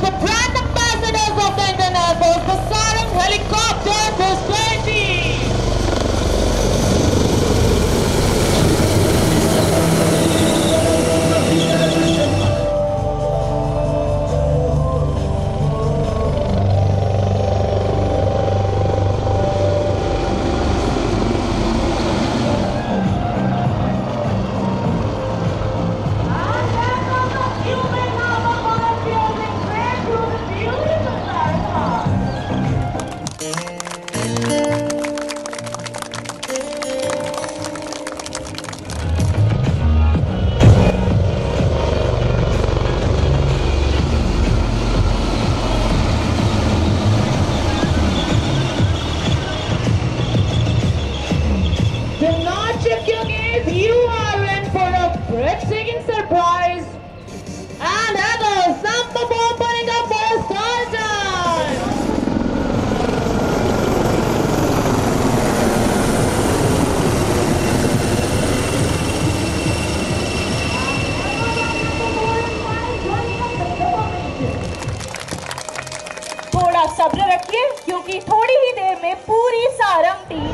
the. Check your. You are in for a breathtaking surprise. And others, four putting up for Sultan. थोड़ा सब्र रखिए क्योंकि थोड़ी ही देर में पूरी सारंग टीम